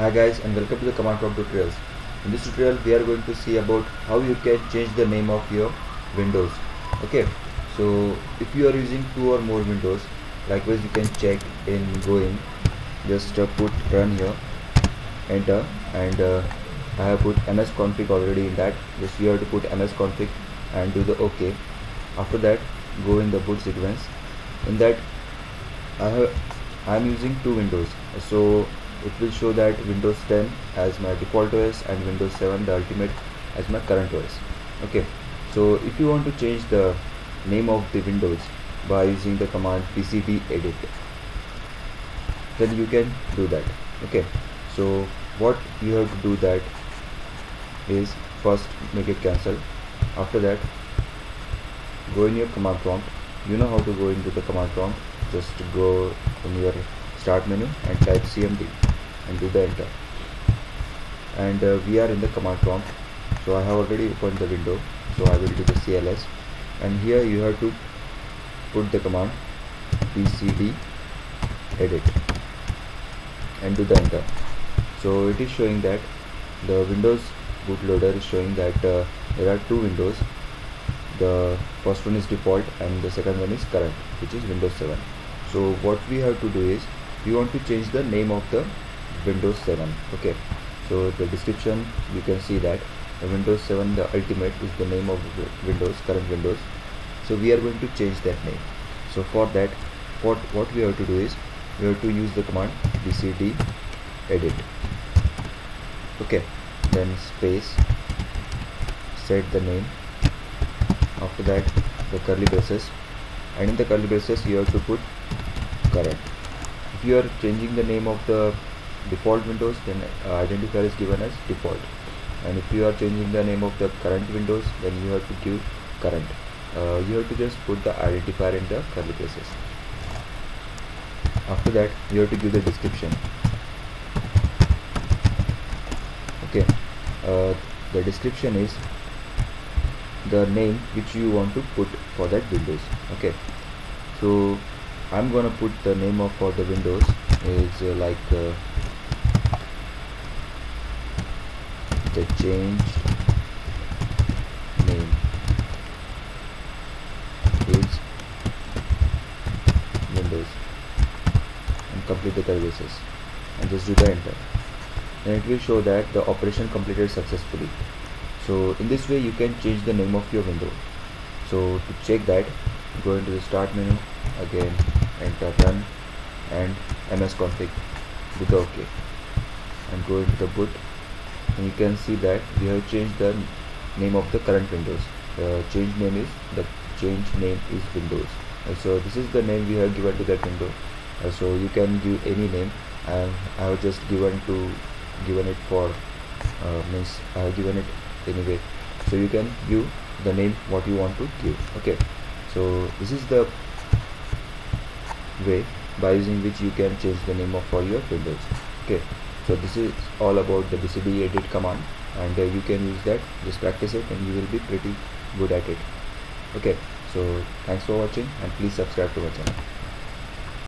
Hi guys and welcome to the command prompt tutorials. In this tutorial we are going to see about how you can change the name of your windows. Okay, so if you are using two or more windows, likewise you can check in going. Just uh, put run here, enter, and uh, I have put msconfig already in that. Just you have to put msconfig and do the OK. After that, go in the boot sequence. In that, I have I am using two windows, so it will show that Windows 10 as my default OS and Windows 7 the ultimate as my current OS okay so if you want to change the name of the windows by using the command bcd edit then you can do that. Okay so what you have to do that is first make it cancel. After that go in your command prompt. You know how to go into the command prompt. Just go in your start menu and type cmd and do the enter. And uh, we are in the command prompt. So I have already opened the window. So I will do the CLS and here you have to put the command bcd edit and do the enter. So it is showing that the windows bootloader is showing that uh, there are two windows. The first one is default and the second one is current which is windows 7 so what we have to do is we want to change the name of the windows 7 okay. So the description you can see that. The windows 7 the ultimate is the name of windows current windows. So we are going to change that name. So for that what what we have to do is we have to use the command bcd edit. Okay then space set the name. After that the curly braces. And in the curly braces you have to put current. If you are changing the name of the default windows then uh, identifier is given as default. And if you are changing the name of the current windows then you have to give current. Uh, you have to just put the identifier in the curly braces. After that you have to give the description. Okay. Uh, the description is the name which you want to put for that windows. Okay. So I'm gonna put the name of for the windows is uh, like uh, the change name. Is windows and complete the curvaces and just do the enter. And it will show that the operation completed successfully. So in this way you can change the name of your window. So to check that go into the start menu again enter run and msconfig with the ok and go into the boot and you can see that we have changed the name of the current windows. The change name is the change name is windows. Uh, so this is the name we have given to that window. Uh, so you can give any name. And I have just given to given it for uh, means I have given it anyway. So you can give the name what you want to give. Okay. So this is the way by using which you can change the name of for your windows. Okay so this is all about the bcd edit command and uh, you can use that. Just practice it and you will be pretty good at it. Okay so thanks for watching and please subscribe to my channel